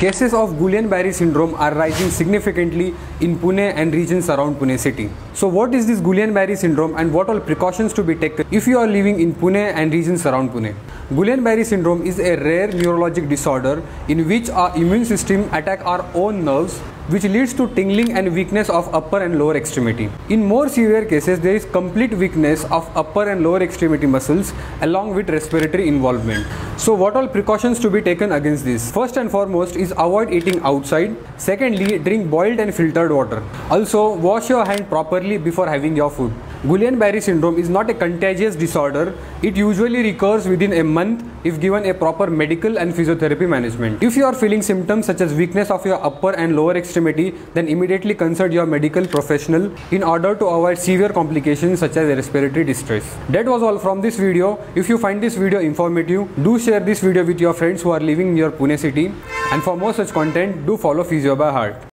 Cases of Guillain-Barré syndrome are rising significantly in Pune and regions around Pune city. So what is this Guillain-Barré syndrome and what all precautions to be taken if you are living in Pune and regions around Pune? Guillain-Barré syndrome is a rare neurologic disorder in which our immune system attack our own nerves which leads to tingling and weakness of upper and lower extremity. In more severe cases, there is complete weakness of upper and lower extremity muscles along with respiratory involvement. So what all precautions to be taken against this? First and foremost is avoid eating outside. Secondly, drink boiled and filtered water. Also, wash your hand properly before having your food. Guillain-Barré syndrome is not a contagious disorder. It usually recurs within a month if given a proper medical and physiotherapy management. If you are feeling symptoms such as weakness of your upper and lower extremity, then immediately consult your medical professional in order to avoid severe complications such as respiratory distress. That was all from this video. If you find this video informative, do share this video with your friends who are living near Pune city. And for more such content, do follow Physio by Heart.